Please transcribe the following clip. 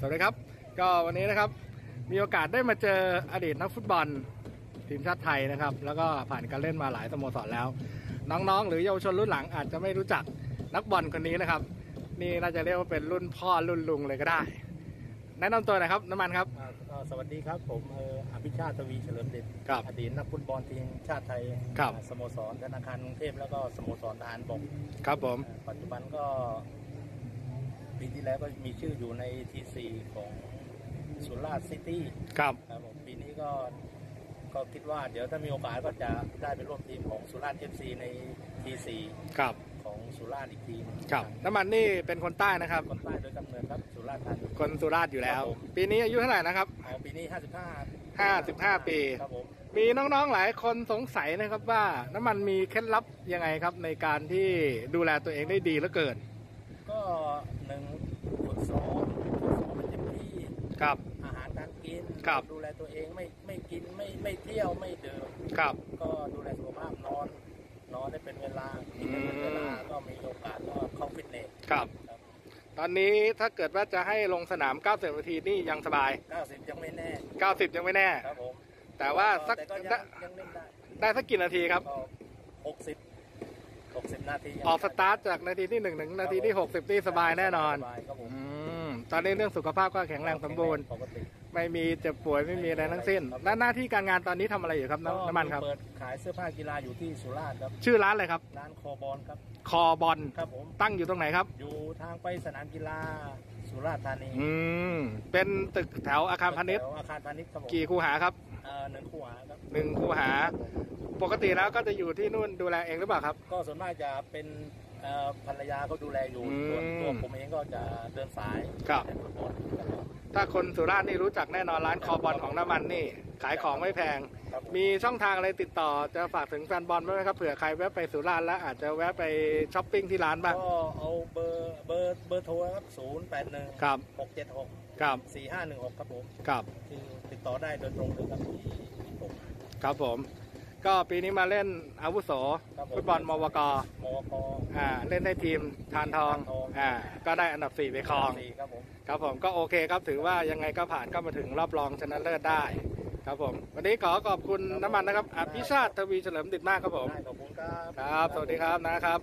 สวัสดีครับ ก็วันนี้นะครับ มีโอกาสได้มาเจออดีตนักฟุตบอลทีมชาติไทยนะครับ แล้วก็ผ่านการเล่นมาหลายสโมสรแล้ว น้องๆ หรือเยาวชนรุ่นหลังอาจจะไม่รู้จักนักบอลคนนี้นะครับ นี่น่าจะเรียกว่าเป็นรุ่นพ่อรุ่นลุงเลยก็ได้ แนะนำตัวหน่อยครับน้ำมันครับ อ่าก็สวัสดีครับผมเอ่ออภิชาติทวีเฉลิมเดชครับอดีตนักฟุตบอลทีมชาติไทยครับอ่าสโมสรธนาคารกรุงเทพแล้วก็สโมสรทหารบกครับผมอ่าปัจจุบันก็ ปีที่แล้วก็มีชื่ออยู่ใน T3ของสุราษฎร์ซิตี้ครับครับผมปีนี้ก็ก็คิดว่าเดี๋ยวถ้ามีโอกาสก็จะได้ไปร่วมทีมของสุราษฎร์เอฟซีใน T3ครับของสุราษฎร์อีกทีครับน้ามันนี่เป็นคนใต้นะครับ คนใต้โดยกำเนิดครับสุราษฎร์ธานีคนสุราษฎร์อยู่แล้วครับผมปีนี้อายุเท่าไหร่นะครับอ๋อปีนี้ 55 55 ปีครับผมมีน้องๆหลายคนสงสัยนะครับว่าน้ำมันมีเคล็ดลับยังไงครับในการที่ดูแลตัวเองได้ดีเหลือเกิน ก็หนึ่งฝึกซ้อมฝึกซ้อมเป็นเต็มที่ ครับ อาหารการกินครับ ดูแลตัวเองไม่ไม่กินไม่ไม่เที่ยวไม่ดื่มครับ ก็ดูแลสุขภาพนอนนอนได้เป็นเวลากินได้เป็นเวลาอืม ก็มีโอกาสก็เข้าฟิตเนสครับ ครับตอนนี้ถ้าเกิดว่าจะให้ลงสนาม 90 นาทีนี่ยังสบาย90ยังไม่แน่90 ยังไม่แน่ ครับผมแต่ว่าสักแต่ก็ยังได้ยังเล่นได้ได้สักกี่นาทีครับ ก็60 60นาทียังออกสตาร์ทจากนาทีที่1ถึงนาทีที่ 60 นี่สบายแน่นอน สบายครับผม อืม ตอนนี้เรื่องสุขภาพก็แข็งแรงสมบูรณ์ ปกติไม่มีเจ็บป่วยไม่มีอะไรทั้งสิ้น และหน้าที่การงานตอนนี้ทำอะไรอยู่ครับน้าน้ามันครับ เปิดขายเสื้อผ้ากีฬาอยู่ที่สุราษฎร์ครับ ชื่อร้านอะไรครับ ร้านคอบอลครับ คอบอลครับผม ตั้งอยู่ตรงไหนครับ อยู่ทางไปสนามกีฬาสุราษฎร์ธานีอืมเป็นตึกแถวอาคารพาณิชย์ แถวอาคารพาณิชย์ครับผมกี่คูหาครับเอ่อหนึ่งคู่หาครับ หนึ่งคูหา ปกติแล้วก็จะอยู่ที่นู่นดูแลเองหรือเปล่าครับ ก็ส่วนมากจะเป็นเอ่อ ภรรยาเขาดูแลอยู่อืมส่วนตัวผมเองก็จะเดินสายครับเล่นฟุตบอลตลอดถ้าคนสุราษฎร์นี่รู้จักแน่นอนร้านคอบอลของน้ำมันนี่ ขายของไม่แพงครับผมมีช่องทางอะไรติดต่อจะฝากถึงแฟนบอลไหมครับเผื่อใครแวะไปสุราษฎร์แล้วอาจจะแวะไปช้อปปิ้งที่ร้านบ้างก็เอาเบอร์เบอร์เบอร์โทรครับศูนย์แปดหนึ่งครับหกเจ็ดหกครับสี่ห้าหนึ่งหกครับผมครับคือติดต่อได้โดยตรงเลยครับที่ที่ผมครับผม ก็ปีนี้มาเล่นอาวุโสครับผม ฟุตบอลมวกมวกอ่าเล่นได้ทีมทานทองทานทองอ่าก็ได้อันดับสี่ไปครอง สี่ครับผมครับผมก็โอเคครับถือว่ายังไงก็ผ่านก็มาถึงรอบรองชนะเลิศได้ ครับผม วันนี้ขอขอบคุณน้ำมันนะครับอภิชาติทวีเฉลิมดิตมากครับผม ได้ขอบคุณครับ ครับ สวัสดีครับนะครับ